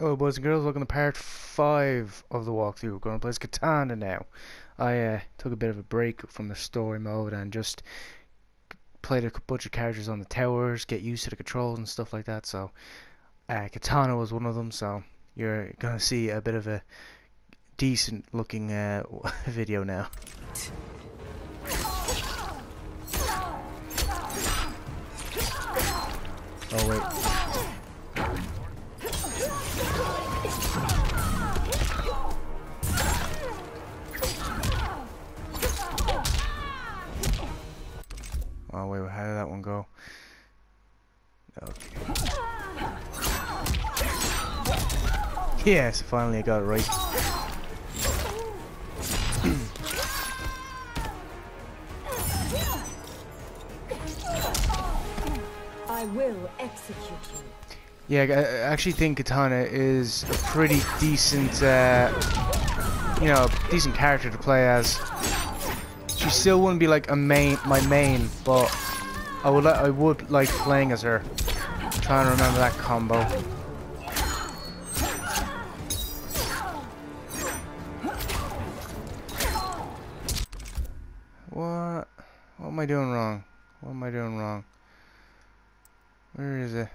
Hello boys and girls, welcome to part 5 of the walkthrough. We're going to play as Kitana now. I uh, took a bit of a break from the story mode and just played a bunch of characters on the towers, get used to the controls and stuff like that. So uh, Kitana was one of them, so you're going to see a bit of a decent looking uh, video now. Oh wait. Yes, finally I got it right. I will execute you. Yeah, I actually think Kitana is a pretty decent, uh, you know, decent character to play as. She still wouldn't be like a main, my main, but I would, I would like playing as her. trying to remember that combo. What am I doing wrong? What am I doing wrong? Where is it?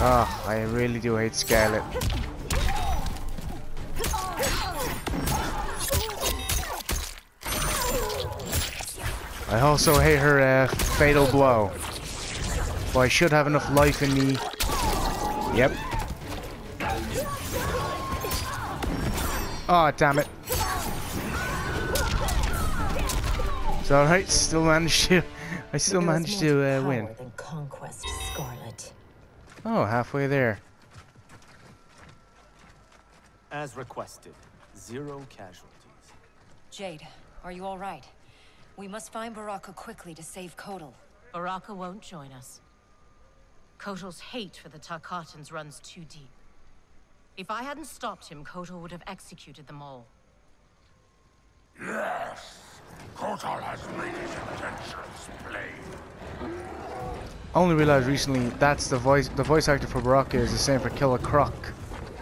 Oh, I really do hate Skarlet. I also hate her uh, fatal blow. But I should have enough life in me. Yep. Oh, damn it. It's alright, still managed to... I still managed to uh, win. conquest, Skarlet. Oh, halfway there. As requested, zero casualties. Jade, are you all right? We must find Baraka quickly to save Kotal. Baraka won't join us. Kotal's hate for the Tarkatans runs too deep. If I hadn't stopped him, Kotal would have executed them all. Yes! Kotal has made his intentions plain. I Only realized recently that's the voice the voice actor for Baraka is the same for Killer Croc.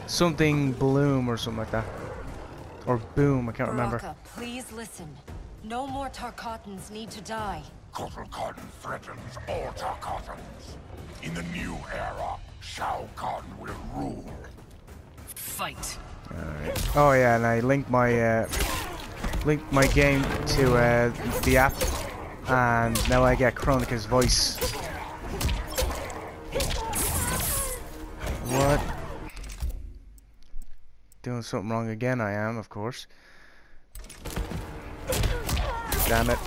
Something Bloom or something like that. Or Boom, I can't remember. Baraka, please listen. No more Tarkatans need to die. Kotal Khan threatens all Tarkatans. In the new era, Shao Kahn will rule. Fight! Oh yeah, and I linked my uh, my game to uh, the app, and now I get Kronika's voice. What? Doing something wrong again? I am, of course. Damn it!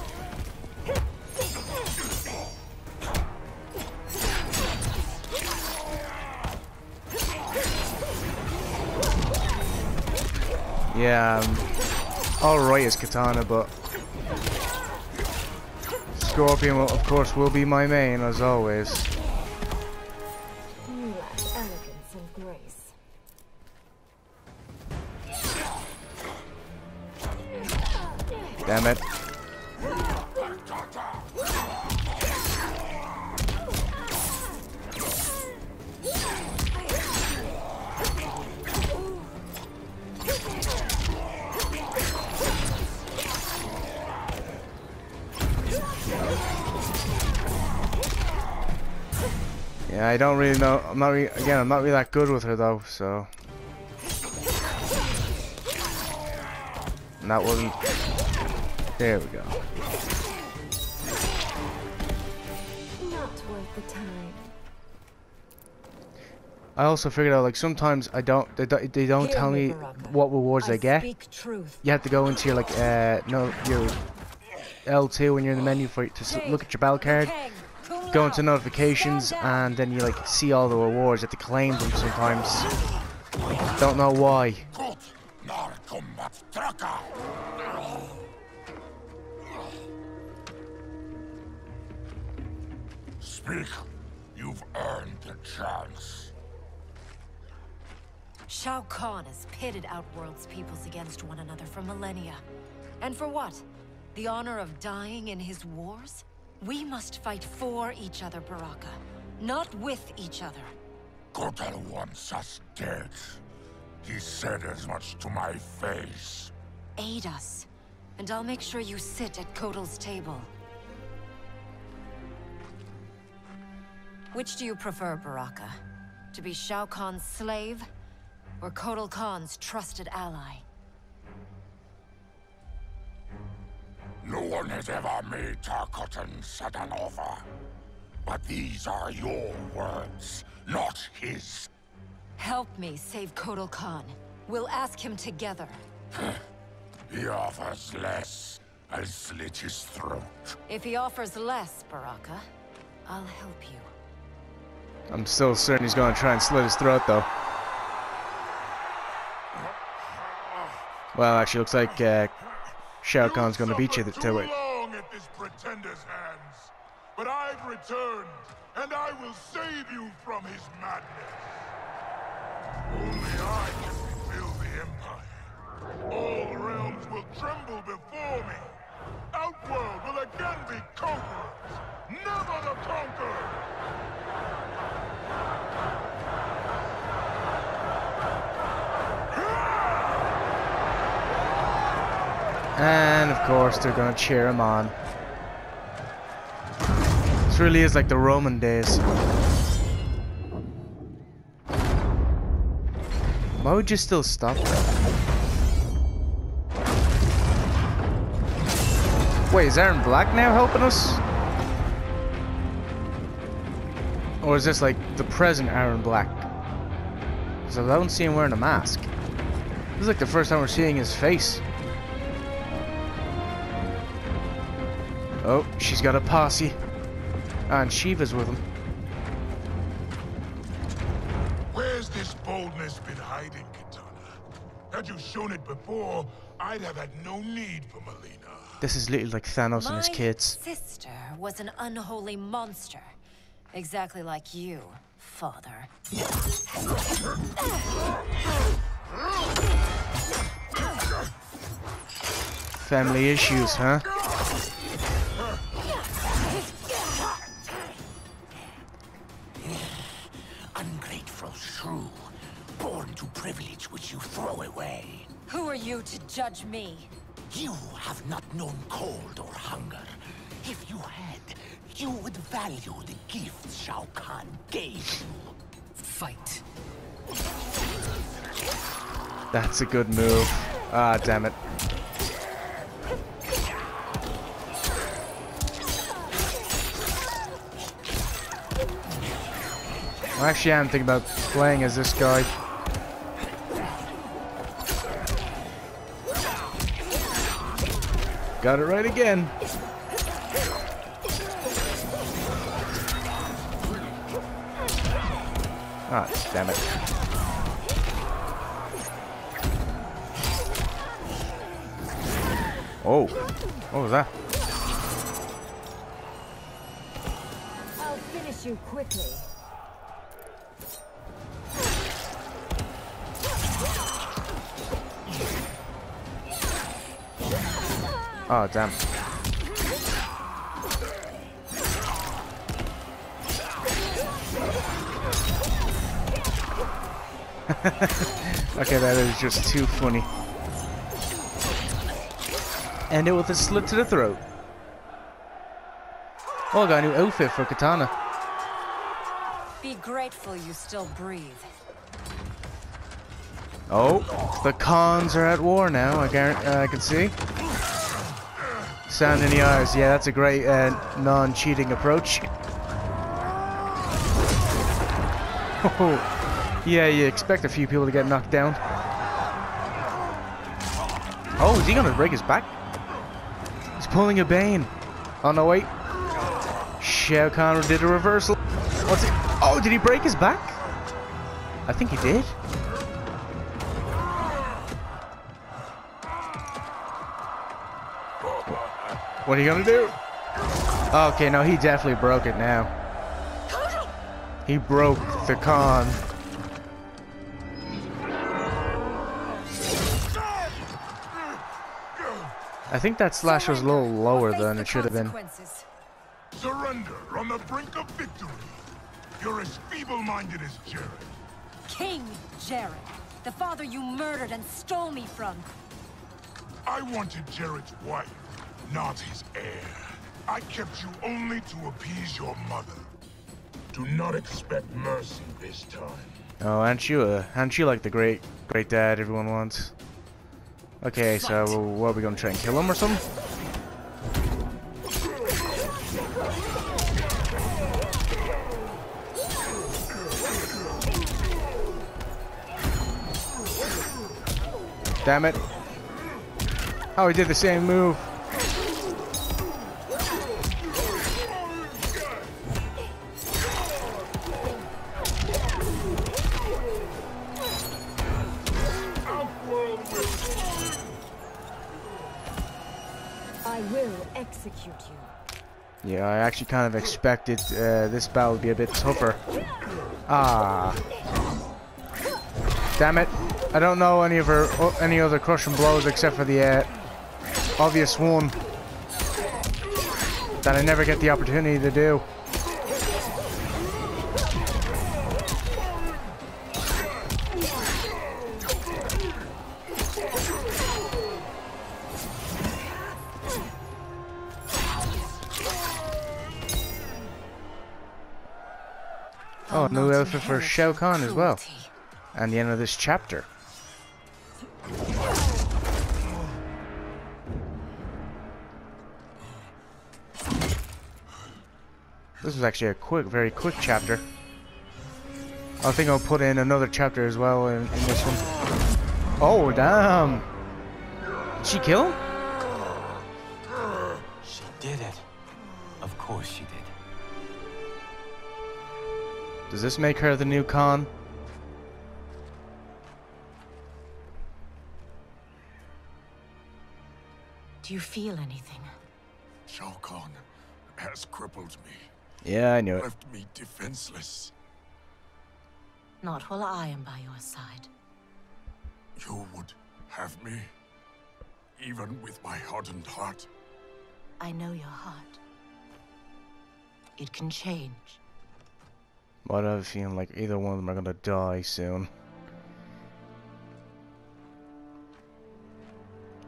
Yeah, um, alright as Kitana, but Scorpion, will, of course, will be my main, as always. You lack elegance and grace. Damn it. I don't really know. I'm not really, again, I'm not really that good with her though, so. And that wasn't. There we go. Not worth the time. I also figured out like sometimes I don't they don't, they don't tell me, Baraka. what rewards I I get. truth. You have to go into your like uh no your L2 when you're in the menu for to look at your battle card, go into notifications, and then you like see all the rewards. You have to claim them sometimes. Don't know why. Kot nar combat traka! Speak. You've earned the chance. Shao Kahn has pitted Outworld's peoples against one another for millennia. And for what? The honor of dying in his wars? We must fight for each other, Baraka. Not with each other. Kotal wants us dead. He said as much to my face. Aid us, and I'll make sure you sit at Kotal's table. Which do you prefer, Baraka? To be Shao Kahn's slave, or Kotal Khan's trusted ally? No one has ever made Tarkatan such an offer. But these are your words, not his. Help me save Kotal Khan. We'll ask him together. He offers less. I'll slit his throat. If he offers less, Baraka, I'll help you. I'm still certain he's gonna try and slit his throat though. Well, actually, looks like uh, Shao Kahn's gonna beat you to it. hands. But I've returned, and I will save you from his madness. Only I can rebuild the Empire. All realms will tremble before me. Outworld will again be conquerors. Never the conquered! And of course, they're gonna cheer him on. This really is like the Roman days. Why would you still stop? Wait, is Erron Black now helping us? Or is this like the present Erron Black? Because I don't see him wearing a mask. This is like the first time we're seeing his face. Oh, she's got a posse. And Sheeva's with him. Where's this boldness been hiding, Kitana? Had you shown it before, I'd have had no need for Mileena. This is literally like Thanos and his kids. My kids. sister was an unholy monster. Exactly like you, father. Family issues, huh? You to judge me? You have not known cold or hunger. If you had, you would value the gifts Shao Kahn gave you. Fight. That's a good move. Ah, damn it. I actually am thinking about playing as this guy. Got it right again. Ah, damn it. Oh, what was that? I'll finish you quickly. Oh, damn. okay, that is just too funny. End it with a slit to the throat. Oh, I got a new outfit for Kitana. Be grateful you still breathe. Oh, the Khans are at war now. I uh, I can see. Sound in the eyes. Yeah, that's a great uh, non-cheating approach. Oh, yeah, you expect a few people to get knocked down. Oh, is he gonna break his back? He's pulling a Bane. Oh no, wait. Shao Kahn did a reversal. What's it? Oh, did he break his back? I think he did. What are you gonna do? Okay, no, he definitely broke it now. He broke the Khan. I think that slash was a little lower than it should have been. Surrender on the brink of victory. You're as feeble-minded as Jerrod. King Jerrod, the father you murdered and stole me from. I wanted Jerrod's wife, not his heir. I kept you only to appease your mother. Do not expect mercy this time. Oh, aren't you uh, aren't you like the great great dad everyone wants? Okay, so what are we gonna try and kill him or something? Damn it. Oh, he did the same move. Kind of expected uh, this battle to be a bit tougher. Ah. Damn it. I don't know any of her, any other crushing blows except for the uh, obvious one that I never get the opportunity to do. Oh, I'll new outfit for Shao Kahn as well. And the end of this chapter. This was actually a quick, very quick chapter. I think I'll put in another chapter as well in, in this one. Oh, damn! Did she kill him? Does this make her the new Khan? Do you feel anything? Shao Kahn has crippled me, Yeah, I knew it. left me defenseless. Not while I am by your side. You would have me, even with my hardened heart. I know your heart. It can change. But I have a feeling like either one of them are gonna die soon.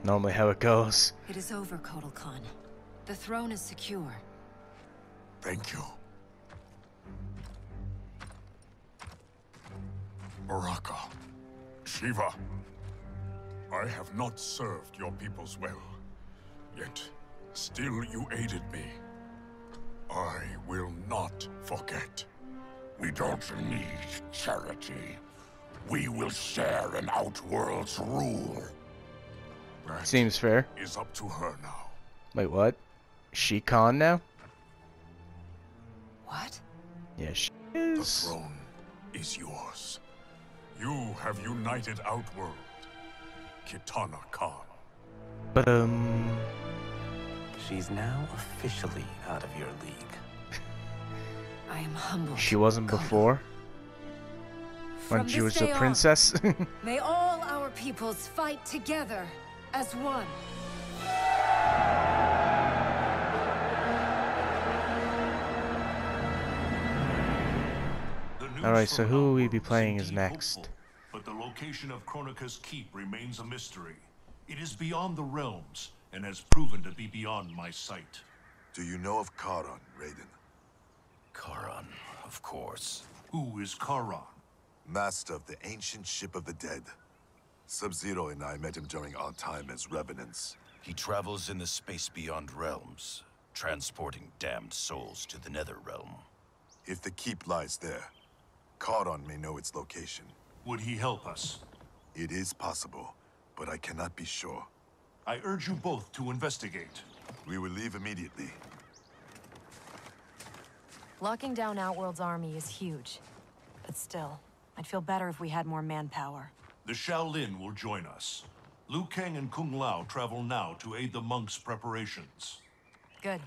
Normally how it goes. It is over, Kotal Khan. The throne is secure. Thank you. Baraka, Sheeva, I have not served your peoples well. Yet, still you aided me. I will not forget. We don't need charity. We will share in Outworld's rule. That Seems fair. is up to her now. Wait, what? She Khan now? What? Yeah, she is. The throne is yours. You have united Outworld. Kitana Khan. But um, She's now officially out of your league. I am humbled. she wasn't Kotal. before when From she was day a on, princess. May all our peoples fight together as one. Alright, so who will we be playing as next? But the location of Kronika's keep remains a mystery. It is beyond the realms, and has proven to be beyond my sight. Do you know of Kharon, Raiden? Kharon, of course. Who is Kharon? Master of the ancient ship of the dead. Sub-Zero and I met him during our time as Revenants. He travels in the space beyond realms, transporting damned souls to the nether realm. If the keep lies there, Kharon may know its location. Would he help us? It is possible, but I cannot be sure. I urge you both to investigate. We will leave immediately. Locking down Outworld's army is huge. But still, I'd feel better if we had more manpower. The Shaolin will join us. Liu Kang and Kung Lao travel now to aid the monks' preparations. Good.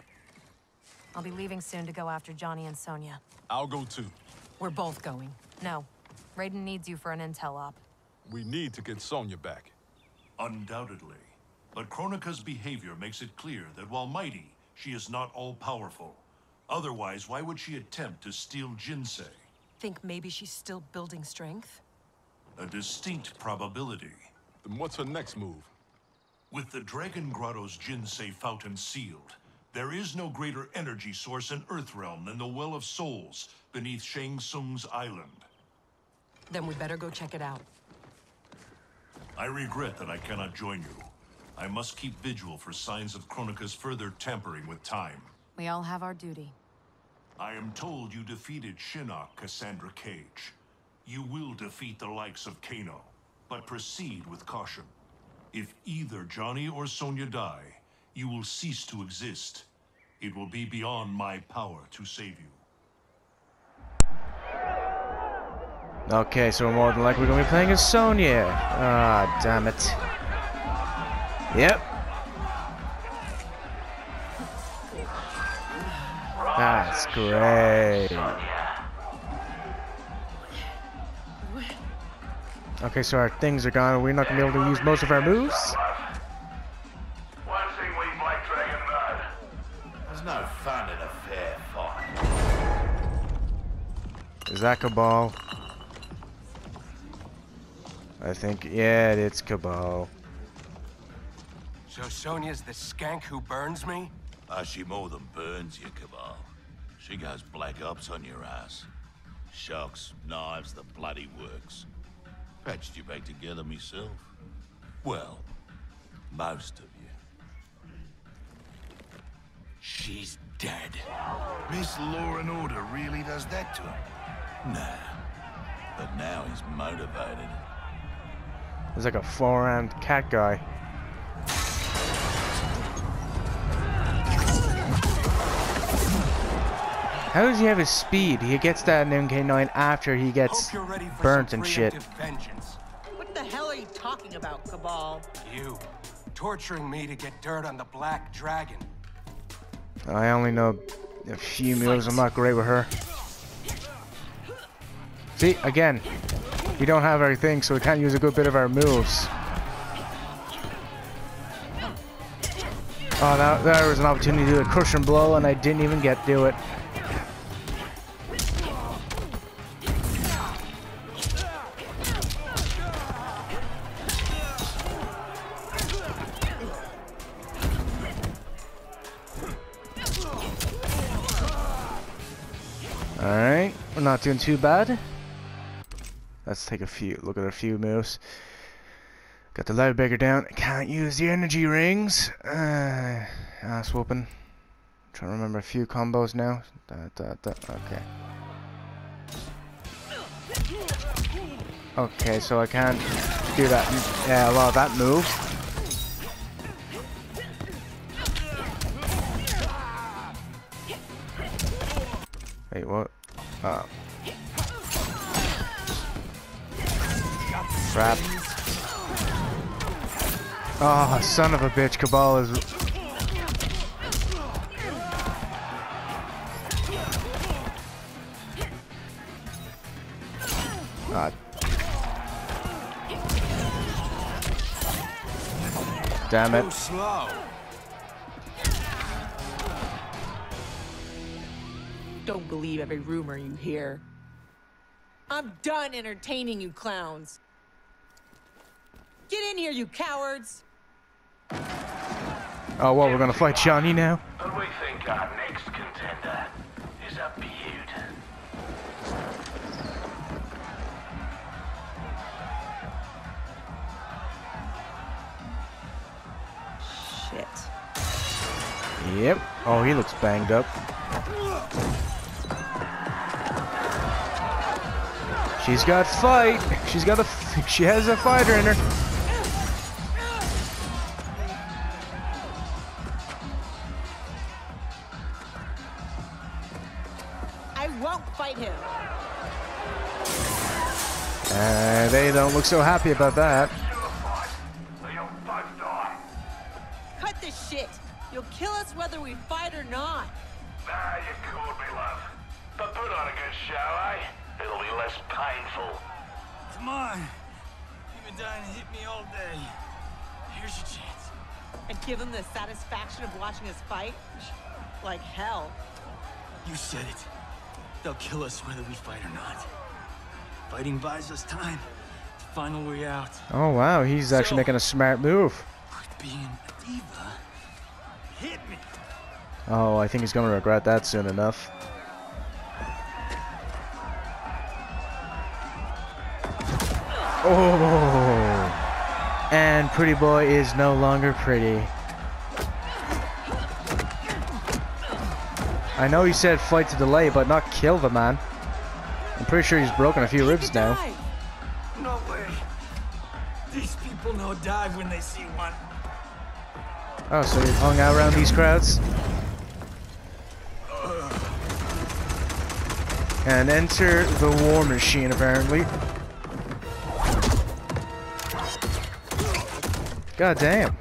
I'll be leaving soon to go after Johnny and Sonya. I'll go too. We're both going. No. Raiden needs you for an intel op. We need to get Sonya back. Undoubtedly. But Kronika's behavior makes it clear that while mighty, she is not all-powerful. Otherwise, why would she attempt to steal Jinsei? Think maybe she's still building strength? A distinct probability. Then what's her next move? With the Dragon Grotto's Jinsei fountain sealed, there is no greater energy source in Earthrealm than the Well of Souls beneath Shang Tsung's island. Then we better go check it out. I regret that I cannot join you. I must keep vigil for signs of Kronika's further tampering with time. We all have our duty. I am told you defeated Shinnok, Cassandra Cage. You will defeat the likes of Kano, but proceed with caution. If either Johnny or Sonya die, you will cease to exist. It will be beyond my power to save you. Okay, so more than likely we're going to be playing as Sonya. Ah, damn it. Yep. That's great. Okay, so our things are gone. We're not going to be able to use most of our moves. One thing we Black Dragon know. There's no fun in a fair fight. Is that Kabal? I think, yeah, it's Kabal. So Sonya's the skank who burns me? Ah, she more than burns you, Kabal. She goes black ops on your ass. Shocks, knives, the bloody works. Patched you back together myself. Well, most of you. She's dead. Miss Law and Order really does that to him? Nah. But now he's motivated. There's like a four-armed cat guy. How does he have his speed? He gets that in MK9 after he gets Hope you're ready for burnt and shit. Vengeance. What the hell are you talking about, Kabal? You, torturing me to get dirt on the Black Dragon. I only know a few moves. I'm not great with her. See, again, we don't have everything, so we can't use a good bit of our moves. Oh, that, there was an opportunity to do a crushing blow, and I didn't even get to do it. Doing too bad. Let's take a few, look at a few moves. Got the Loudbreaker down. Can't use the energy rings. Uh, ass whooping. Trying to remember a few combos now. Da, da, da. Okay. Okay, so I can't do that. Yeah, well, that move. Wait, what? Oh. Crap. Oh, son of a bitch, Kabal is... God. Damn it. Don't believe every rumor you hear. I'm done entertaining you clowns. Get in here, you cowards! Oh, well, we're gonna fight Johnny now? And we think our next contender is a beaut. Shit. Yep. Oh, he looks banged up. She's got fight. She's got a. She has a fighter in her. Don't look so happy about that. So you'll both die. Cut this shit. You'll kill us whether we fight or not. Ah, you called me, love. But put on a good show, eh? It'll be less painful. Come on. You've been dying to hit me all day. Here's your chance. And give them the satisfaction of watching us fight? Like hell. You said it. They'll kill us whether we fight or not. Fighting buys us time. A way out. Oh wow, he's actually So- making a smart move. Diva. Hit me. Oh, I think he's gonna regret that soon enough. Oh, and Pretty Boy is no longer pretty. I know he said fight to delay, but not kill the man. I'm pretty sure he's broken a few ribs now. Way. These people know dive when they see one. Oh, so he hung out around these crowds? And enter the war machine, apparently. God damn.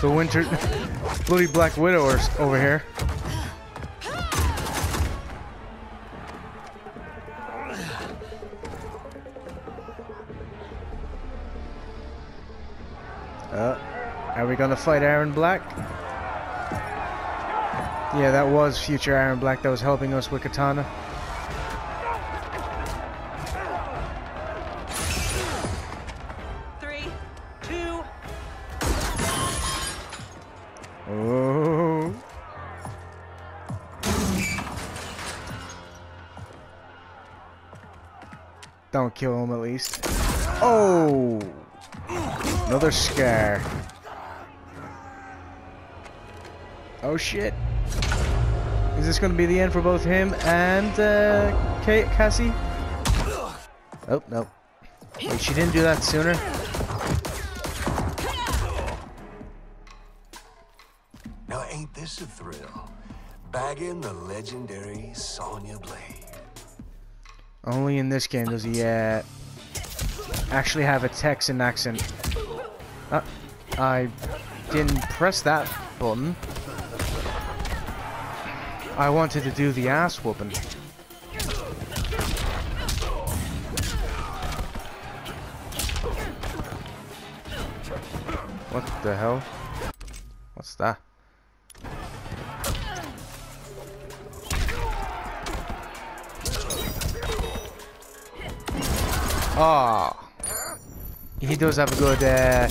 The winter... Bloody Black Widow over here. Fight Erron Black? Yeah, that was future Erron Black that was helping us with Kitana. Oh shit. Is this gonna be the end for both him and uh, Kate, Cassie? Oh, no. Wait, she didn't do that sooner? Now ain't this a thrill? Bagging the legendary Sonya Blade. Only in this game does he uh, actually have a Texan accent. Uh, I didn't press that button. I wanted to do the ass whooping. What the hell? What's that? Ah, he does have a good uh,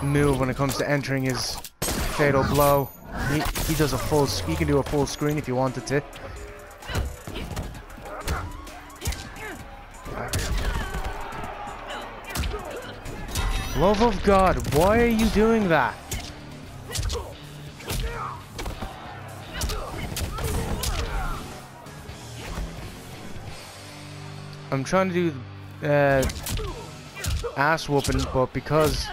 move when it comes to entering his fatal blow. He he does a full. He can do a full screen if you wanted to. Love of God, why are you doing that? I'm trying to do uh, ass whooping, but because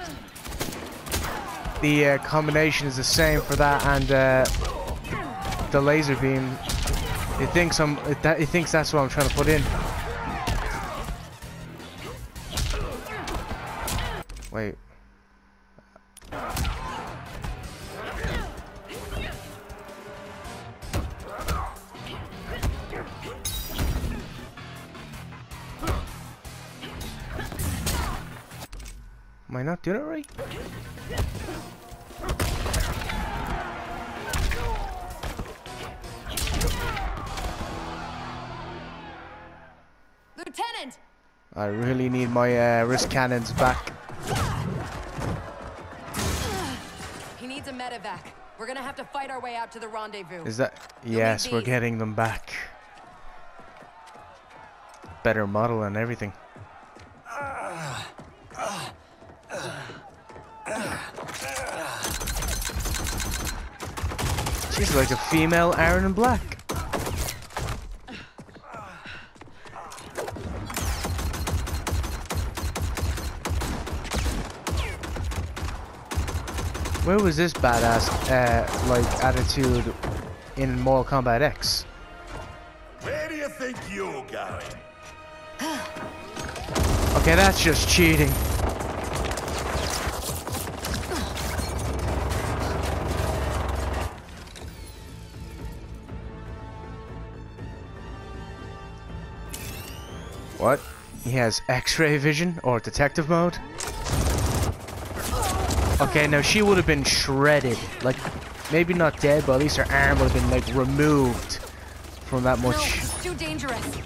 the uh, combination is the same for that and uh, the laser beam, it thinks I'm it, that it thinks that's what I'm trying to put in. Wait. My uh, wrist cannons back. He needs a medevac. We're gonna have to fight our way out to the rendezvous. Is that? Yes, we're getting them back. Better model and everything. She's like a female Erron Black. Where was this badass uh, like attitude in Mortal Kombat X? Where do you think you're going? Okay, that's just cheating. What? He has X-ray vision or detective mode? Okay, now she would have been shredded. Like, maybe not dead, but at least her arm would have been, like, removed from that No, much. it's too dangerous.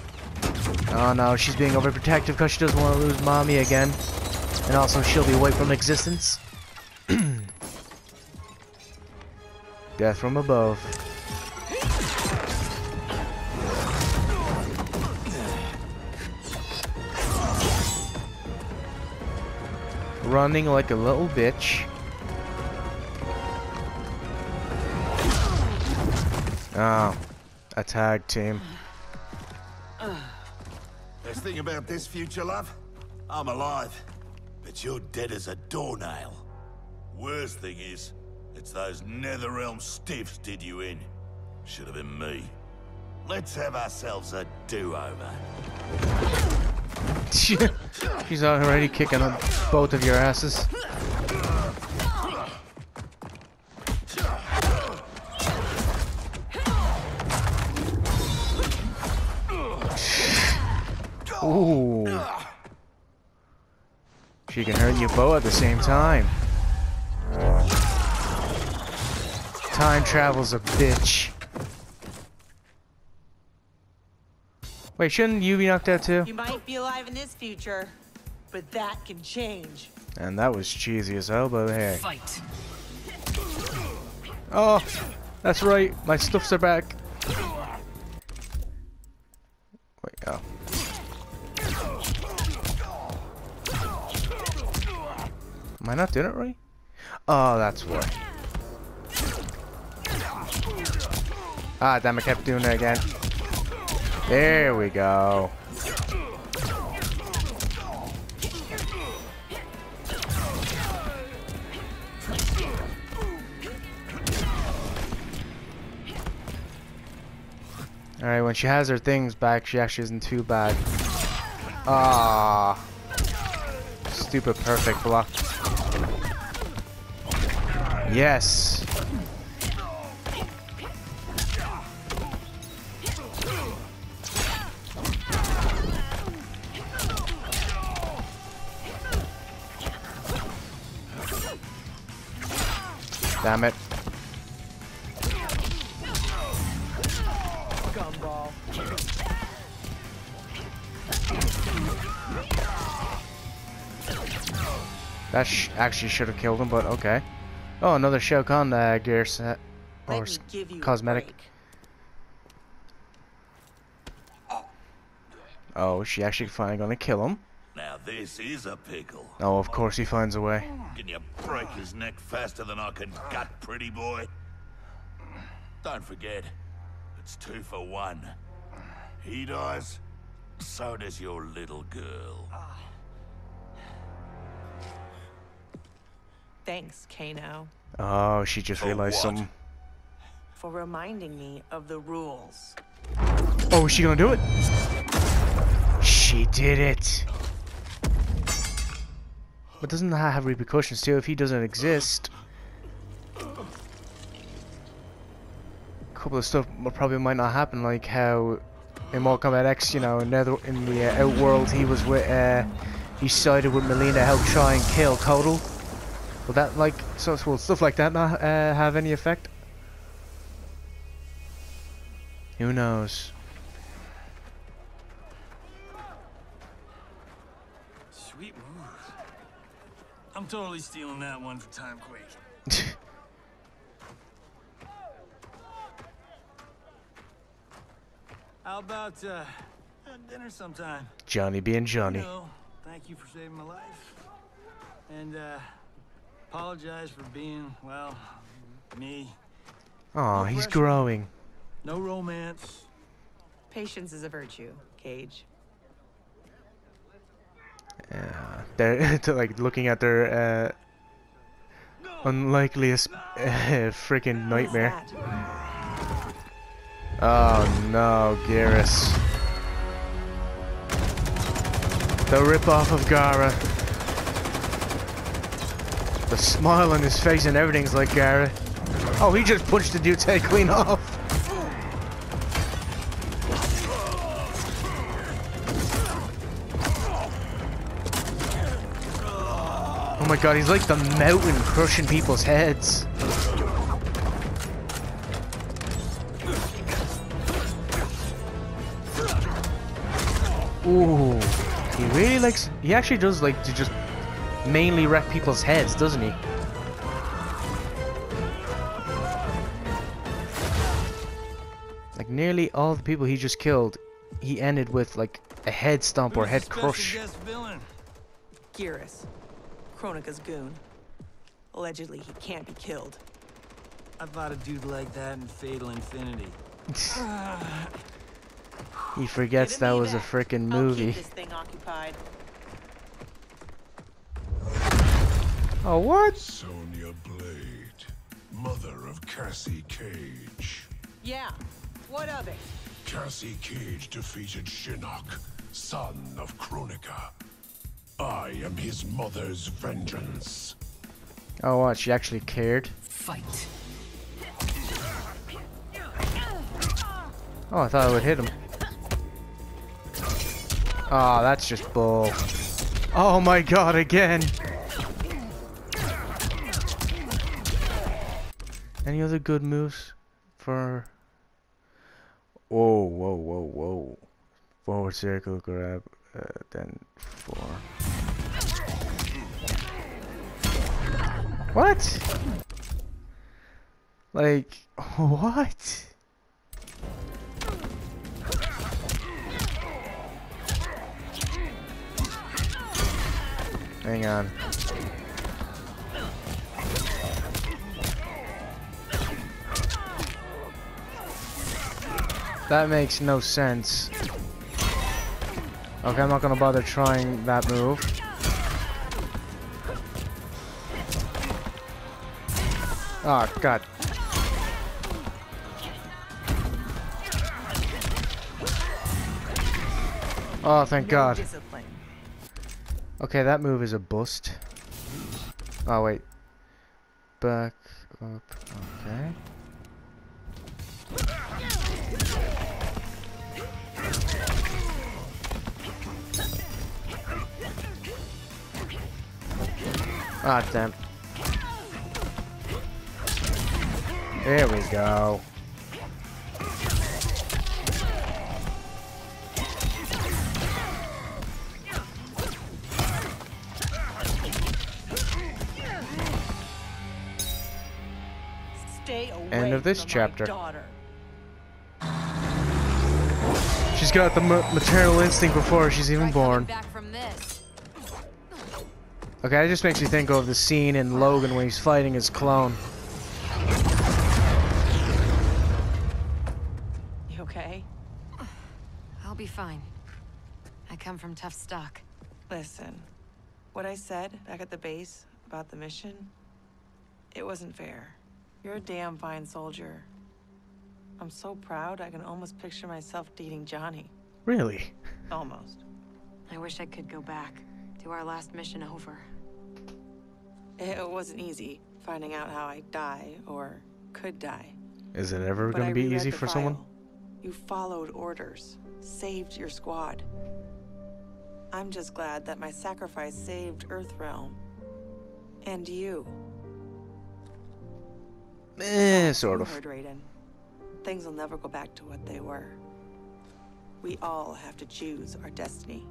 Oh no, she's being overprotective because she doesn't want to lose mommy again. And also, she'll be away from existence. Death from above. Running like a little bitch. Oh, a tag team. Best thing about this future, love? I'm alive. But you're dead as a doornail. Worst thing is, it's those Netherrealm stiffs did you in. Should have been me. Let's have ourselves a do-over. She's already kicking on both of your asses. Ooh. She can hurt you both at the same time. Time travel's a bitch. Wait, shouldn't you be knocked out too? You might be alive in this future, but that can change. And that was cheesy as hell, but hey. Fight. Oh, that's right. My stuffs are back. Am I not doing it right? Oh, that's why. Ah, damn, I kept doing it again. There we go. Alright, when she has her things back, she actually isn't too bad. Ah, Stupid perfect block. Yes. Damn it. Gumball. That sh actually should have killed him, but okay. Oh, another Shao Kahn uh, gear set. Or Let me give you cosmetic. Oh, is she actually finally gonna kill him? Now this is a pickle. Oh, of course he finds a way. Can you break his neck faster than I can gut, pretty boy? Don't forget, it's two for one. He dies, so does your little girl. Thanks, Kano, Oh, she just realized what? something. for reminding me of the rules. Oh, is she gonna do it? She did it. But doesn't that have repercussions too if he doesn't exist? A couple of stuff probably might not happen, like how in Mortal Kombat X, you know, in, Nether in the uh, Outworld, he was with, uh, he sided with Mileena to help try and kill Kotal. Will that, like, so, will stuff like that not uh, have any effect? Who knows? Sweet move. I'm totally stealing that one for Timequake. How about uh, dinner sometime? Johnny being Johnny. You know, thank you for saving my life. And uh, apologize for being, well, me. Aw, he's growing. No romance. Patience is a virtue, Cage. Yeah, they're to, like looking at their uh, unlikeliest uh, freaking nightmare. Oh no, Geras. The ripoff of Gara. The smile on his face and everything's like Gara. Oh, he just punched the dude's head clean off. Oh my god, he's like the mountain crushing people's heads. Ooh, he really likes. He actually does like to just mainly wreck people's heads, doesn't he? Like nearly all the people he just killed, he ended with like a head stomp or Who's head the special crush. guest villain? Geras, Kronika's goon. Allegedly, he can't be killed. I fought a dude like that in Fatal Infinity. He forgets that was a freaking I'll movie. Oh, what? Sonya Blade, mother of Cassie Cage. Yeah, what of it? Cassie Cage defeated Shinnok, son of Kronika. I am his mother's vengeance. Oh, what? She actually cared. Fight. Oh, I thought I would hit him. Oh, that's just bull. Oh my god, again. Any other good moves for... Whoa, whoa, whoa, whoa. Forward circle grab, uh, then four. What? Like, what? Hang on. That makes no sense. Okay, I'm not gonna bother trying that move. Oh, God. Oh, thank God. Okay, that move is a bust. Oh, wait. Back up. Okay. Ah, damn. There we go. End of this chapter. She's got the ma- maternal instinct before she's even born. Back from this. Okay, that just makes me think of the scene in Logan when he's fighting his clone. You okay? I'll be fine. I come from tough stock. Listen, what I said back at the base about the mission, it wasn't fair. You're a damn fine soldier. I'm so proud I can almost picture myself dating Johnny. Really? Almost. I wish I could go back. to our last mission over. It wasn't easy finding out how I die or could die. Is it ever gonna be easy for someone? You followed orders, saved your squad. I'm just glad that my sacrifice saved Earthrealm. And you. Eh, sort of. heard Raiden. Things will never go back to what they were. We all have to choose our destiny.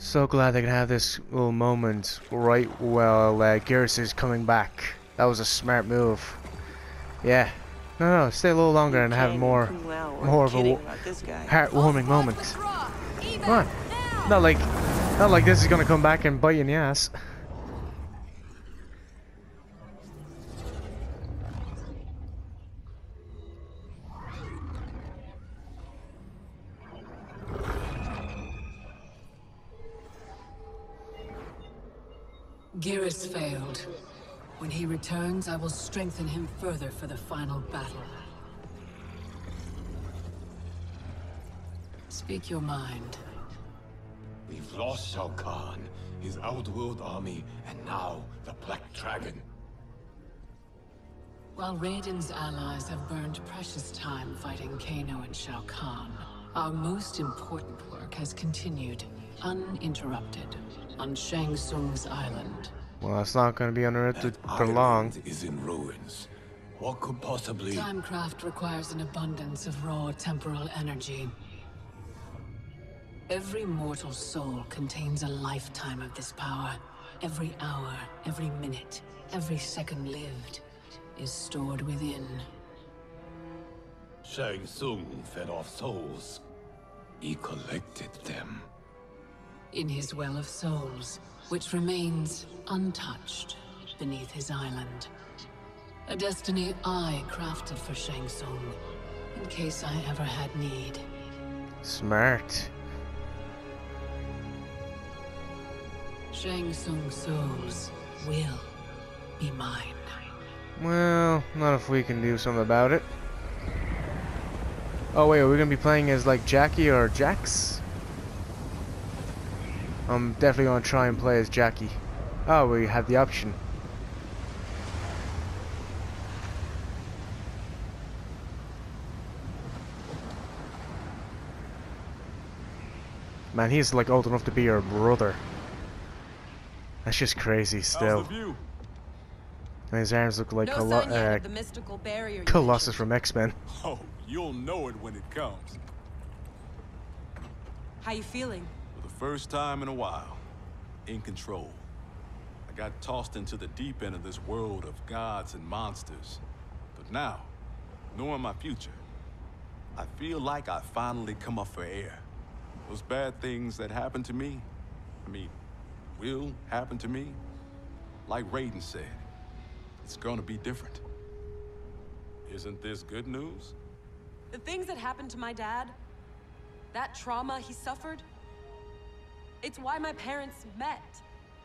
So glad they can have this little moment right while uh, Geras is coming back. That was a smart move. Yeah. No, no, stay a little longer and have more, were more of a heartwarming moment. Come on. Not like, not like this is gonna come back and bite you in the ass. Geras failed. When he returns, I will strengthen him further for the final battle. Speak your mind. We've lost Shao Kahn, his outworld army, and now the Black Dragon. While Raiden's allies have burned precious time fighting Kano and Shao Kahn, our most important work has continued. uninterrupted on Shang Tsung's island. Well, it's not going to be uninterrupted That for long. island is in ruins. What could possibly... Timecraft requires an abundance of raw temporal energy. Every mortal soul contains a lifetime of this power. Every hour, every minute, every second lived is stored within. Shang Tsung fed off souls. He collected them. In his well of souls, which remains untouched beneath his island. A destiny I crafted for Shang Tsung, in case I ever had need. Smart. Shang Tsung's souls will be mine. Well, not if we can do something about it. Oh wait, are we gonna be playing as like Jackie or Jax? I'm definitely gonna try and play as Jackie. Oh, we have the option. Man, he's like old enough to be your brother. That's just crazy still. view? And his arms look like no Colo- uh, the mystical barrier Colossus from X-Men. Oh, you'll know it when it comes. How you feeling? First time in a while, in control. I got tossed into the deep end of this world of gods and monsters. But now, knowing my future, I feel like I finally come up for air. Those bad things that happened to me, I mean, will happen to me. Like Raiden said, it's gonna be different. Isn't this good news? The things that happened to my dad, that trauma he suffered, it's why my parents met.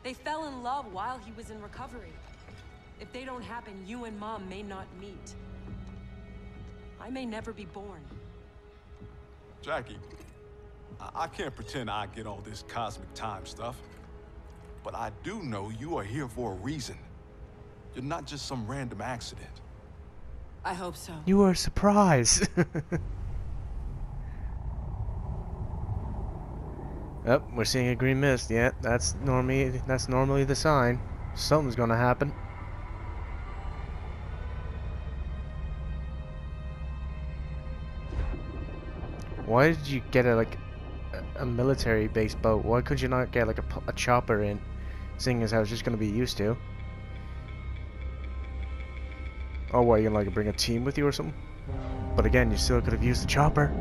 They fell in love while he was in recovery. If they don't happen, you and Mom may not meet. I may never be born. Jackie, I, I can't pretend I get all this cosmic time stuff. But I do know you are here for a reason. You're not just some random accident. I hope so. You were surprised. oh, we're seeing a green mist. Yeah, that's normally that's normally the sign. Something's gonna happen. Why did you get a like a, military based boat? Why could you not get like a, a chopper in, seeing as I was just gonna be used to? Oh, what, you gonna like bring a team with you or something? But again, you still could have used the chopper.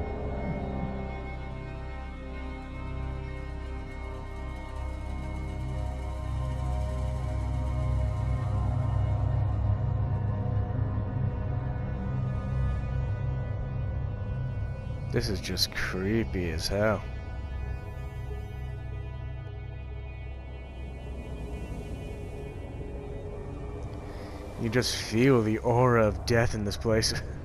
This is just creepy as hell. You just feel the aura of death in this place.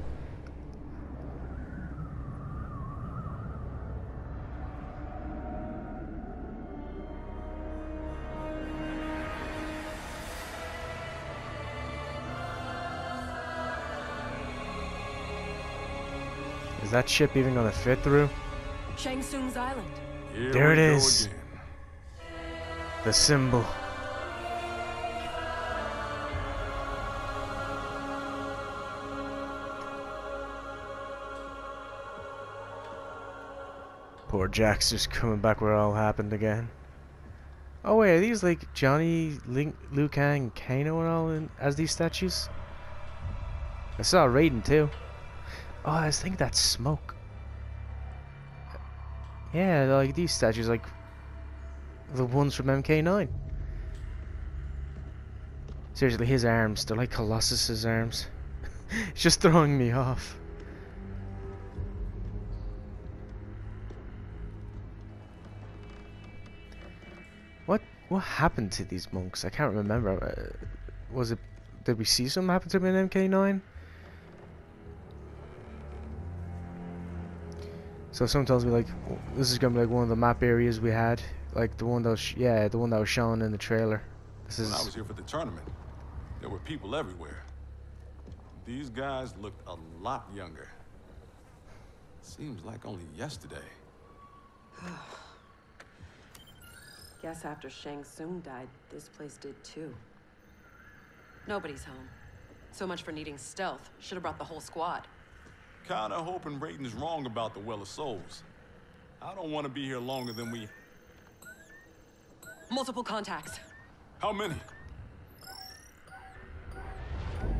that ship even gonna fit through? Shang Tsung's island. Here There we it go is. again. The symbol. Poor Jack's just coming back where it all happened again. Oh wait, are these like Johnny, Link, Liu Kang, Kano and all in, as these statues? I saw Raiden too. Oh, I think that's smoke. Yeah, like these statues, like the ones from MK9. Seriously, his arms, they're like Colossus's arms. it's just throwing me off. What what happened to these monks? I can't remember. Uh, was it did we see something happen to them in MK9? So someone tells me like this is gonna be like one of the map areas we had, like the one that was sh yeah, the one that was shown in the trailer. This When I was here for the tournament, there were people everywhere. These guys looked a lot younger. Seems like only yesterday. Guess after Shang Tsung died, this place did too. Nobody's home. So much for needing stealth. Should have brought the whole squad. Kinda hoping Raiden's wrong about the Well of Souls. I don't want to be here longer than we... Multiple contacts. How many?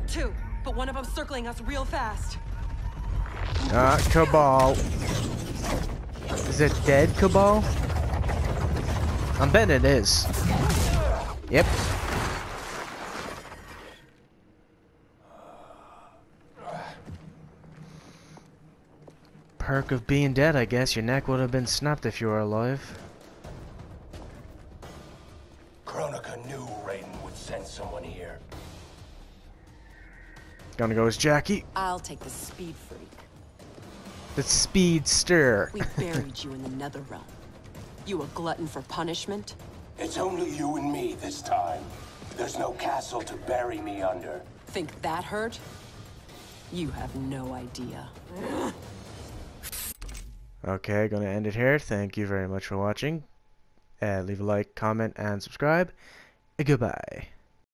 Two, but one of them circling us real fast. Ah, Kabal. Is it dead, Kabal? I'm betting it is. Yep. Perk of being dead, I guess. Your neck would have been snapped if you were alive. Kronika knew Raiden would send someone here. Gonna go as Jackie. I'll take the speed freak. The speedster. We buried you in the nether realm. You a glutton for punishment? It's only you and me this time. There's no castle to bury me under. Think that hurt? You have no idea. Okay, gonna end it here. Thank you very much for watching. Uh, leave a like, comment, and subscribe. Goodbye.